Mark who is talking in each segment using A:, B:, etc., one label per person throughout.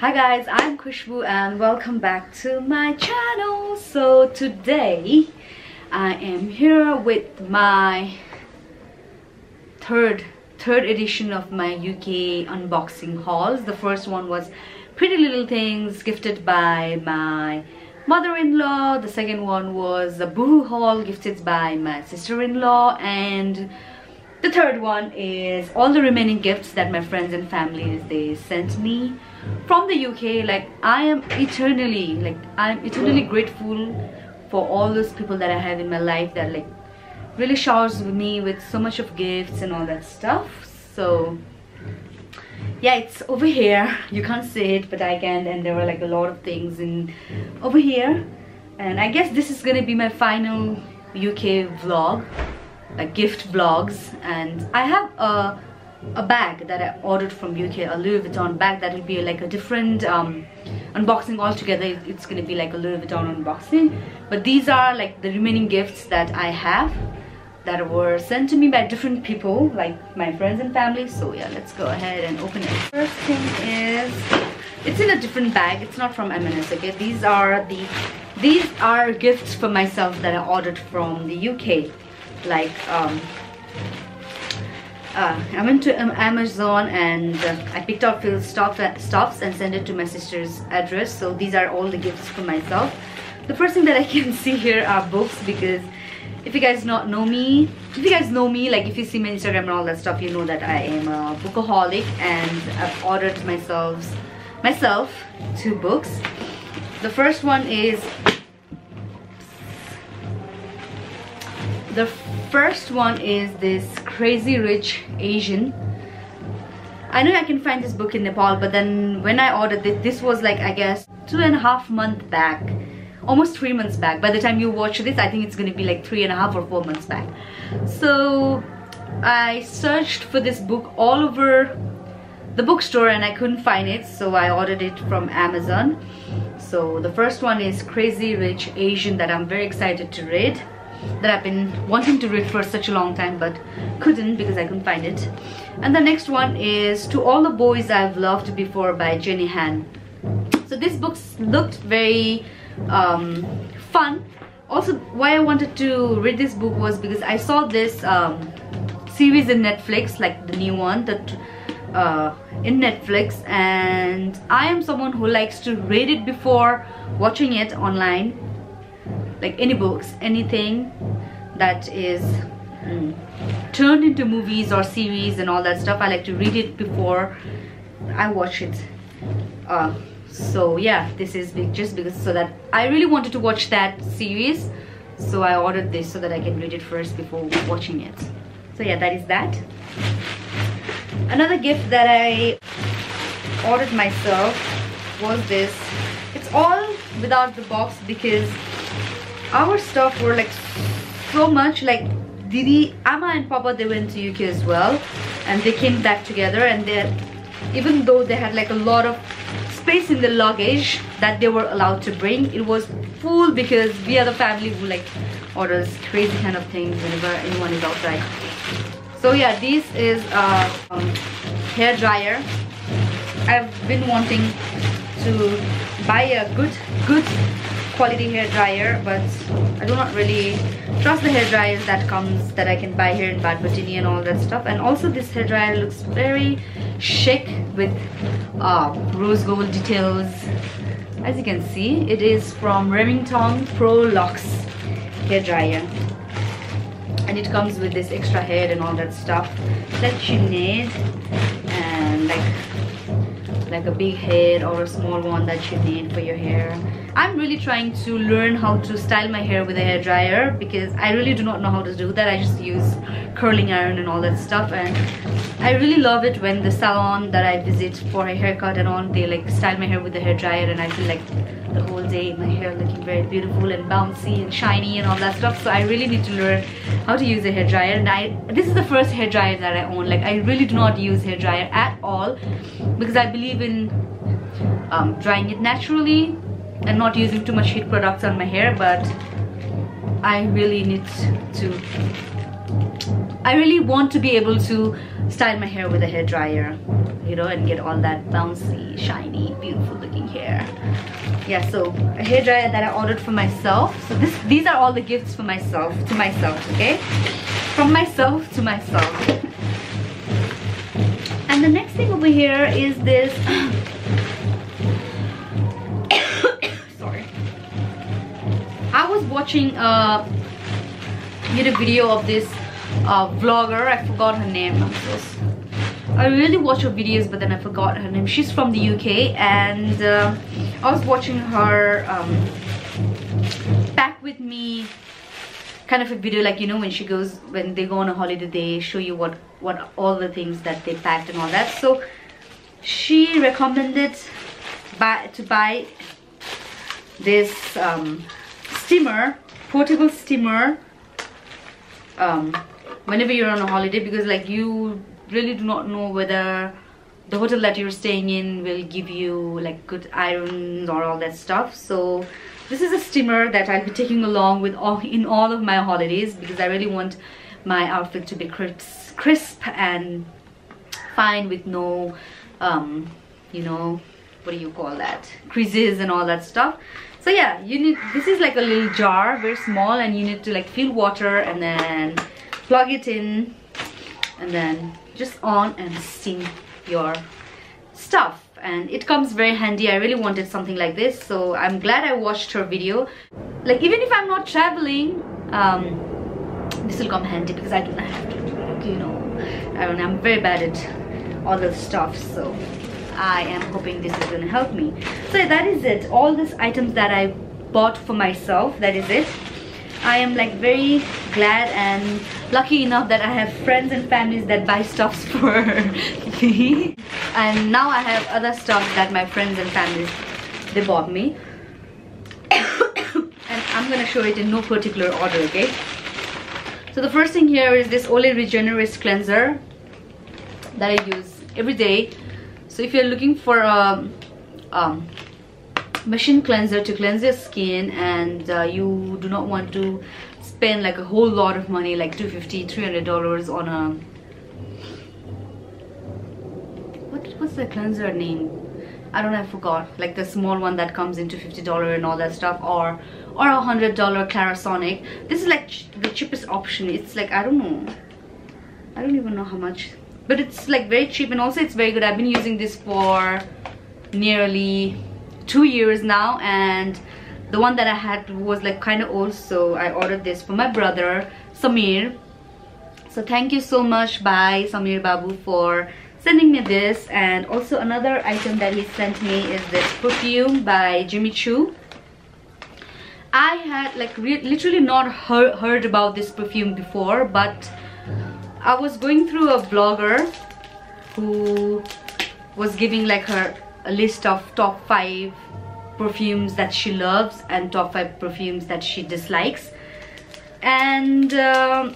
A: Hi guys, I'm Khusbu and welcome back to my channel. So today I am here with my third third edition of my UK unboxing hauls. The first one was Pretty Little Things gifted by my mother-in-law. The second one was a Boohoo haul gifted by my sister-in-law and the third one is all the remaining gifts that my friends and families they sent me from the UK like I am eternally like I'm eternally grateful for all those people that I have in my life that like really showers me with so much of gifts and all that stuff. So yeah it's over here. You can't see it but I can and there were like a lot of things in over here. And I guess this is gonna be my final UK vlog like gift vlogs. And I have a a bag that I ordered from UK a Louis Vuitton bag that will be like a different um, unboxing altogether. It's gonna be like a Louis Vuitton unboxing. But these are like the remaining gifts that I have that were sent to me by different people like my friends and family. So yeah let's go ahead and open it. First thing is it's in a different bag. It's not from M&S okay? These are the these are gifts for myself that I ordered from the UK like um, uh, I went to Amazon and uh, I picked out few stuff, uh, and sent it to my sister's address. So these are all the gifts for myself. The first thing that I can see here are books because if you guys not know me if you guys know me like if you see my Instagram and all that stuff you know that I am a bookaholic and I've ordered myself myself two books. The first one is the first one is this crazy rich asian. I know i can find this book in nepal but then when i ordered it this was like i guess two and a half month back almost three months back. By the time you watch this i think it's gonna be like three and a half or four months back. So i searched for this book all over the bookstore and i couldn't find it so i ordered it from amazon. So the first one is crazy rich asian that i'm very excited to read that I've been wanting to read for such a long time but couldn't because I couldn't find it. And the next one is To All the Boys I've Loved Before by Jenny Han. So this book looked very um, fun. Also, why I wanted to read this book was because I saw this um, series in Netflix, like the new one that uh, in Netflix and I am someone who likes to read it before watching it online like any books anything that is mm, turned into movies or series and all that stuff I like to read it before I watch it. Uh, so yeah this is big just because so that I really wanted to watch that series so I ordered this so that I can read it first before watching it. So yeah that is that. Another gift that I ordered myself was this. It's all without the box because our stuff were like so much like Didi, Amma and Papa they went to UK as well and they came back together and they even though they had like a lot of space in the luggage that they were allowed to bring it was full because we are the family who like orders crazy kind of things whenever anyone is outside. So yeah this is a um, hair dryer. I've been wanting to buy a good good quality hair dryer but I do not really trust the hair dryers that comes that I can buy here in Bhatbhateni and all that stuff. And also this hair dryer looks very chic with uh, rose gold details. As you can see it is from Remington Proluxe hair dryer. And it comes with this extra head and all that stuff that you need. And like like a big head or a small one that you need for your hair. I'm really trying to learn how to style my hair with a hair dryer because I really do not know how to do that. I just use curling iron and all that stuff and I really love it when the salon that I visit for a haircut and all they like style my hair with the hair dryer and I feel like the whole day. My hair looking very beautiful and bouncy and shiny and all that stuff. So I really need to learn how to use a hair dryer. And I this is the first hair dryer that I own. Like I really do not use hair dryer at all because I believe in um, drying it naturally and not using too much heat products on my hair. But I really need to I really want to be able to style my hair with a hair dryer you know, and get all that bouncy shiny beautiful looking hair. Yeah so a hair dryer that I ordered for myself. So this these are all the gifts for myself to myself okay? From myself to myself. And the next thing over here is this. Sorry. I was watching uh, a YouTube video of this uh, vlogger. I forgot her name. I really watch her videos but then I forgot her name. She's from the UK and uh, I was watching her um, pack with me kind of a video like you know when she goes when they go on a holiday they show you what what all the things that they packed and all that. So she recommended buy to buy this um, steamer portable steamer um, whenever you're on a holiday because like you really do not know whether the hotel that you're staying in will give you like good irons or all that stuff. So this is a steamer that I'll be taking along with all in all of my holidays because I really want my outfit to be crisp, crisp and fine with no um, you know what do you call that? Creases and all that stuff. So yeah you need this is like a little jar very small and you need to like fill water and then plug it in and then just on and steam your stuff. And it comes very handy. I really wanted something like this so i'm glad i watched her video. Like even if i'm not traveling um this will come handy because i don't have to you know. I don't know i'm very bad at all the stuff so i am hoping this is going to help me. So that is it. All these items that i bought for myself that is it I am like very glad and lucky enough that I have friends and families that buy stuffs for me. And now I have other stuff that my friends and families they bought me. And I'm gonna show it in no particular order okay? So the first thing here is this Olay Regenerist cleanser that I use every day. So if you're looking for a um, machine cleanser to cleanse your skin and uh, you do not want to spend like a whole lot of money like 250 300 dollars on a what was the cleanser name? I don't know I forgot. Like the small one that comes into 50 dollar and all that stuff or or a hundred dollar Clarisonic. This is like ch the cheapest option. It's like I don't know. I don't even know how much. But it's like very cheap and also it's very good. I've been using this for nearly two years now and the one that I had was like kind of old so I ordered this for my brother Samir so thank you so much. Bye Samir Babu for sending me this. And also another item that he sent me is this perfume by Jimmy Choo. I had like literally not heard, heard about this perfume before but I was going through a blogger who was giving like her a list of top five perfumes that she loves and top five perfumes that she dislikes. And uh,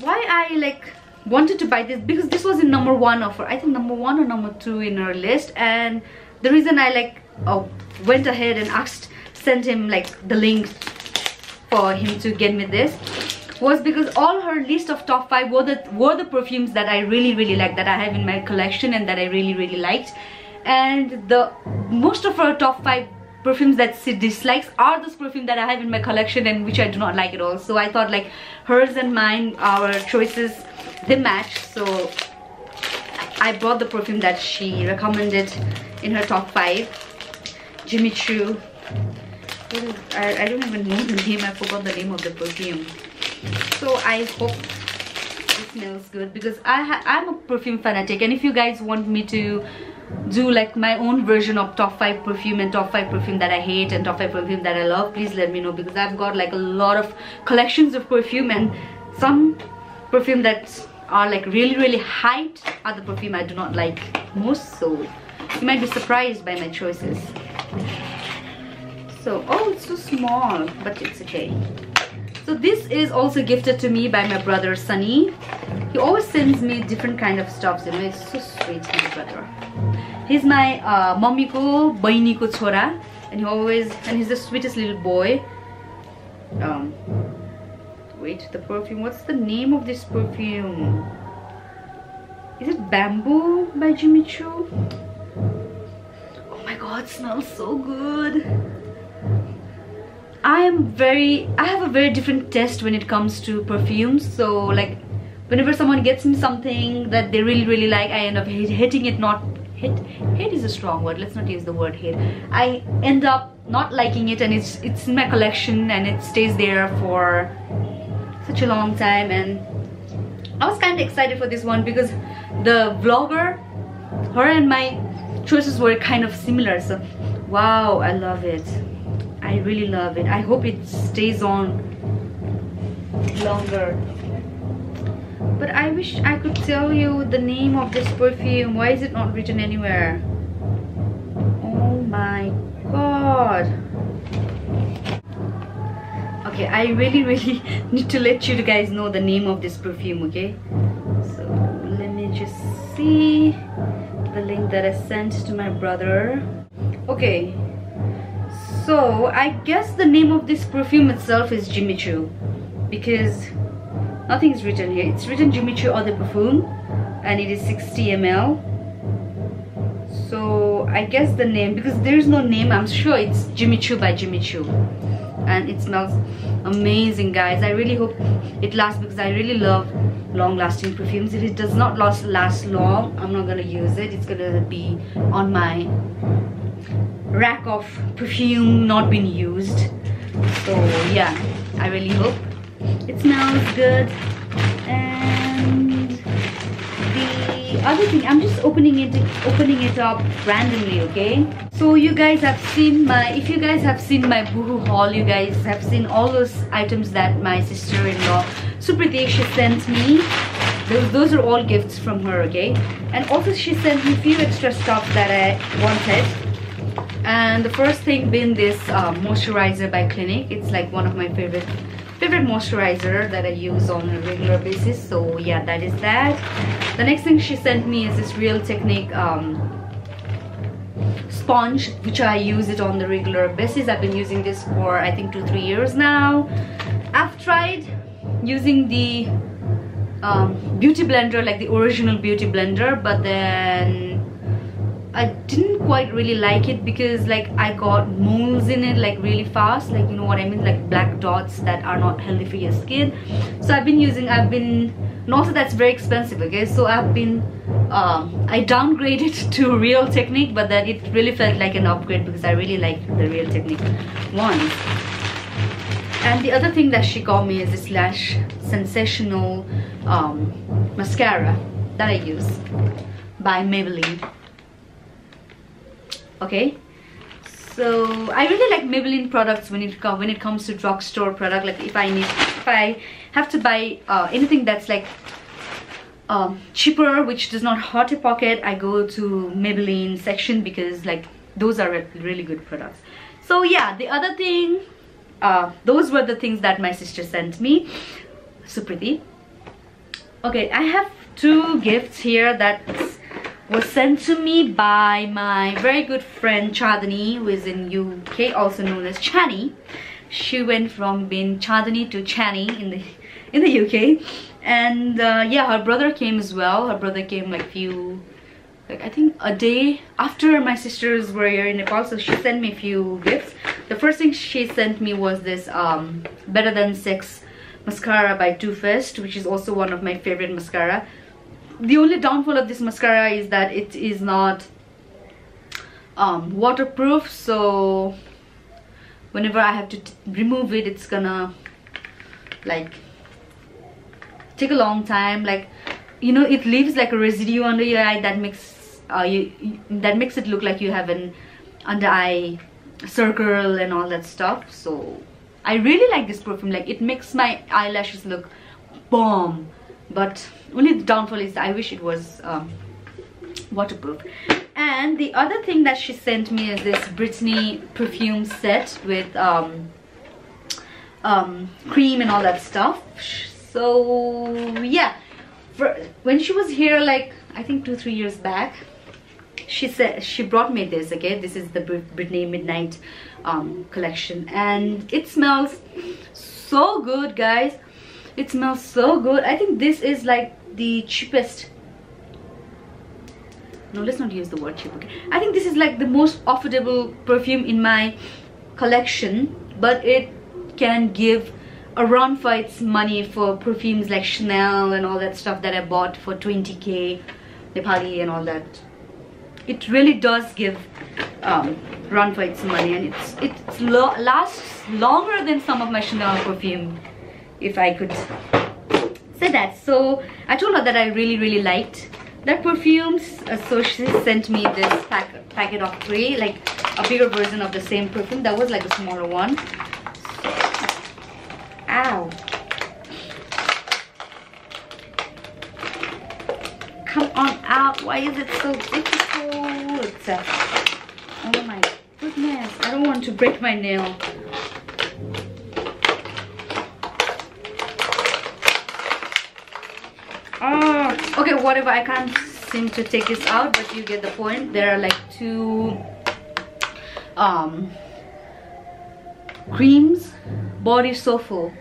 A: why I like wanted to buy this because this was in number one of her I think number one or number two in her list. And the reason I like oh, went ahead and asked sent him like the link for him to get me this was because all her list of top five were the were the perfumes that I really really like that I have in my collection and that I really really liked. And the most of her top five perfumes that she dislikes are those perfumes that I have in my collection and which I do not like at all. So I thought like hers and mine our choices they match. So I bought the perfume that she recommended in her top five. Jimmy Choo. I, I don't even know the name. I forgot the name of the perfume so i hope it smells good because i i'm a perfume fanatic and if you guys want me to do like my own version of top 5 perfume and top 5 perfume that I hate and top 5 perfume that I love please let me know because I've got like a lot of collections of perfume and some perfume that are like really really hyped are the perfume I do not like most. So you might be surprised by my choices. So oh it's so small but it's okay so this is also gifted to me by my brother Sunny. He always sends me different kind of stuff. You know, it's so sweet, my brother. He's my uh, mommy ko, baini ko chora. And he always, and he's the sweetest little boy. Um, wait, the perfume, what's the name of this perfume? is it bamboo by Jimmy Choo oh my god smells so good I am very I have a very different taste when it comes to perfumes. So like whenever someone gets me something that they really really like I end up hating it not hate hate is a strong word. Let's not use the word hate. I end up not liking it and it's it's in my collection and it stays there for such a long time. And I was kind of excited for this one because the vlogger her and my choices were kind of similar. So wow I love it I really love it. I hope it stays on longer. But I wish I could tell you the name of this perfume. Why is it not written anywhere? Oh my god. Okay I really really need to let you guys know the name of this perfume okay? So let me just see the link that I sent to my brother. Okay so I guess the name of this perfume itself is Jimmy Choo because nothing is written here. It's written Jimmy Choo or the perfume and it is 60 ml so I guess the name because there's no name I'm sure it's Jimmy Choo by Jimmy Choo. And it smells amazing guys. I really hope it lasts because I really love long-lasting perfumes. If it does not last last long I'm not gonna use it. It's gonna be on my rack of perfume not been used. So yeah I really hope it smells good. And the other thing i'm just opening it opening it up randomly okay? So you guys have seen my if you guys have seen my boohoo haul you guys have seen all those items that my sister-in-law Supriti she sent me. Those, those are all gifts from her okay? And also she sent me a few extra stuff that i wanted and the first thing being this uh, moisturizer by Clinique. It's like one of my favorite favorite moisturizer that I use on a regular basis. So yeah that is that. The next thing she sent me is this Real Technique um, sponge which I use it on the regular basis. I've been using this for I think two three years now. I've tried using the um, beauty blender like the original beauty blender but then I didn't quite really like it because like I got moles in it like really fast. Like you know what I mean? Like black dots that are not healthy for your skin. So I've been using I've been and also that's very expensive okay? So I've been um, I downgraded to Real Technique but then it really felt like an upgrade because I really like the Real Technique ones and the other thing that she got me is this Lash Sensational um, mascara that I use by Maybelline okay. So I really like Maybelline products when it when it comes to drugstore product. Like if I need if I have to buy uh, anything that's like um, cheaper which does not hurt a pocket I go to Maybelline section because like those are really good products. So yeah the other thing uh, those were the things that my sister sent me. So pretty okay I have two gifts here that's was sent to me by my very good friend Chandni who is in UK also known as Chani. She went from being Chandni to Chani in the in the UK and uh, yeah her brother came as well. Her brother came like few like I think a day after my sisters were here in Nepal. So she sent me a few gifts. The first thing she sent me was this um, Better Than Sex mascara by Too Faced which is also one of my favorite mascara the only downfall of this mascara is that it is not um, waterproof so whenever I have to remove it it's gonna like take a long time. Like you know it leaves like a residue under your eye that makes uh, you, that makes it look like you have an under eye circle and all that stuff. So I really like this perfume. Like it makes my eyelashes look bomb but only the downfall is I wish it was um, waterproof. And the other thing that she sent me is this Britney perfume set with um, um, cream and all that stuff. So yeah. For, when she was here like I think two three years back she said she brought me this okay? This is the Britney Midnight um, collection. And it smells so good guys it smells so good. I think this is like the cheapest. No let's not use the word cheap okay. I think this is like the most affordable perfume in my collection but it can give a run for its money for perfumes like chanel and all that stuff that i bought for 20k nepali and all that. It really does give um, run for its money and it's it lasts longer than some of my chanel perfume if i could say that. So i told her that i really really liked that perfumes. Uh, so she sent me this pack packet of three like a bigger version of the same perfume. That was like a smaller one. Ow. Come on out. Why is it so difficult? Oh my goodness. I don't want to break my nail whatever i can't seem to take this out but you get the point. There are like two um creams. Body so full.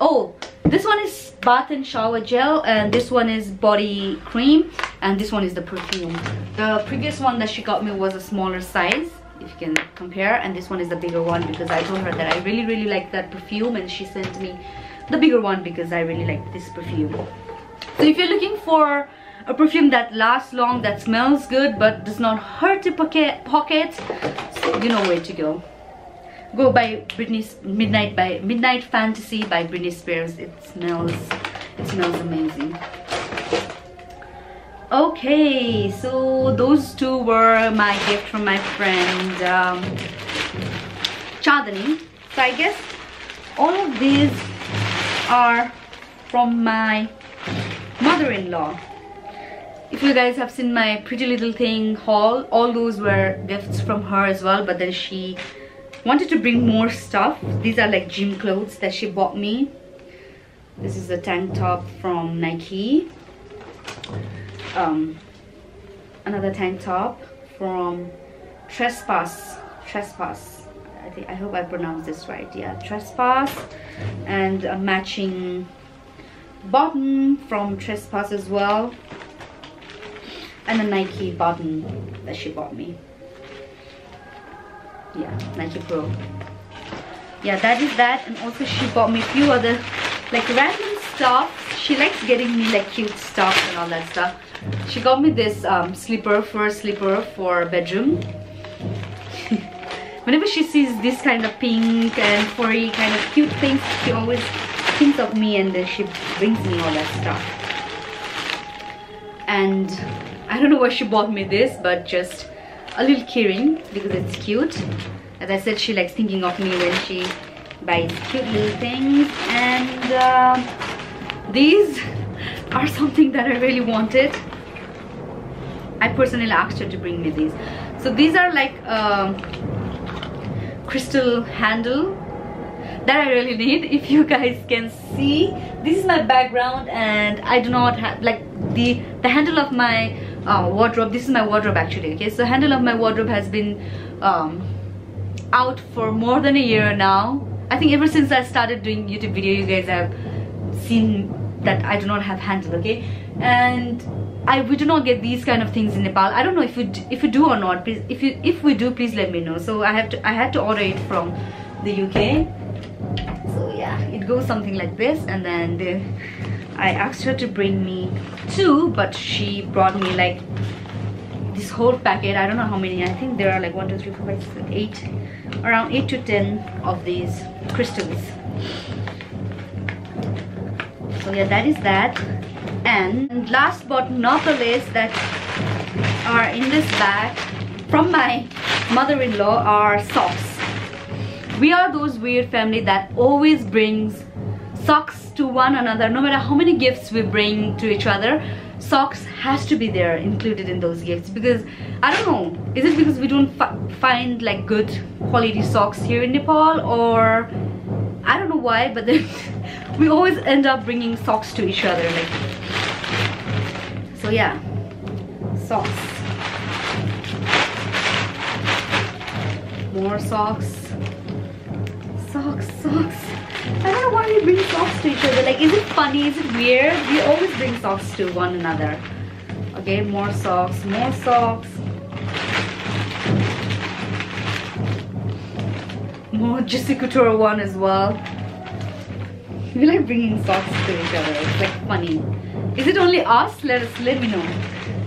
A: Oh this one is bath and shower gel and this one is body cream and this one is the perfume. The previous one that she got me was a smaller size if you can compare and this one is the bigger one because i told her that i really really like that perfume and she sent me the bigger one because i really like this perfume so if you're looking for a perfume that lasts long that smells good but does not hurt your pocket pockets you know where to go. Go by Britney's Midnight by Midnight Fantasy by Britney Spears. It smells it smells amazing. Okay so those two were my gift from my friend um, Chandani so I guess all of these are from my mother-in-law. If you guys have seen my pretty little thing haul all those were gifts from her as well but then she wanted to bring more stuff. These are like gym clothes that she bought me. This is a tank top from Nike. Um, another tank top from Trespass. Trespass. I think I hope I pronounced this right. Yeah Trespass and a matching bottom from Trespass as well. And a Nike button that she bought me. Yeah Nike Pro. Yeah that is that. And also she bought me a few other like random stuff. She likes getting me like cute stuff and all that stuff. She got me this um, slipper fur slipper for bedroom. Whenever she sees this kind of pink and furry kind of cute things she always thinks of me and then she brings me all that stuff. And I don't know why she bought me this but just a little keyring because it's cute. As I said she likes thinking of me when she buys cute little things. And uh, these are something that I really wanted. I personally asked her to bring me these. So these are like a crystal handle that I really need. If you guys can see this is my background and I do not have like the the handle of my uh, wardrobe this is my wardrobe actually okay? So handle of my wardrobe has been um, out for more than a year now. I think ever since I started doing YouTube video you guys have seen that I do not have handle okay? And I we do not get these kind of things in Nepal. I don't know if we do, if we do or not please if you if we do please let me know. So I have to I had to order it from the UK it goes something like this and then the, I asked her to bring me two but she brought me like this whole packet. I don't know how many. I think there are like one two three four five six eight around eight to ten of these crystals. So yeah that is that. And last but not the least that are in this bag from my mother-in-law are socks we are those weird family that always brings socks to one another. No matter how many gifts we bring to each other socks has to be there included in those gifts. Because I don't know is it because we don't find like good quality socks here in Nepal? Or I don't know why but then we always end up bringing socks to each other like so yeah. Socks. More socks socks. I don't know why we bring socks to each other. Like is it funny? Is it weird? We always bring socks to one another. Okay, more socks more socks. More Juicy Couture one as well. We like bringing socks to each other. It's like funny. Is it only us? Let us let me know.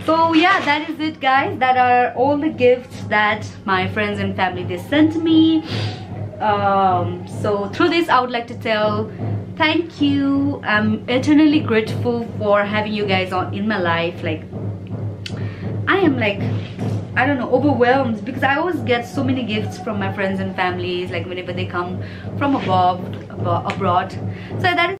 A: So yeah that is it guys. That are all the gifts that my friends and family they sent me. Um, so through this I would like to tell thank you. I'm eternally grateful for having you guys on in my life. Like I am like I don't know overwhelmed because I always get so many gifts from my friends and families like whenever they come from above abroad. So that is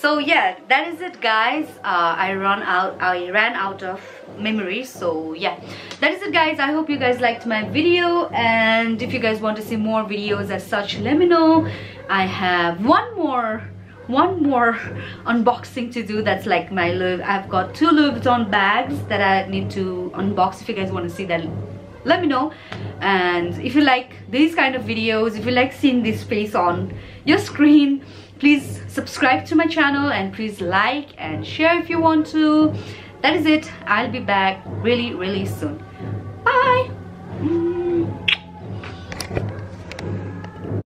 A: so yeah that is it guys. Uh, I run out I ran out of memory so yeah. That is it guys. I hope you guys liked my video and if you guys want to see more videos as such let me know. I have one more one more unboxing to do. That's like my Louis I've got two Louis Vuitton bags that I need to unbox. If you guys want to see that let me know. And if you like these kind of videos if you like seeing this face on your screen please subscribe to my channel and please like and share if you want to. That is it. I'll be back really really soon. Bye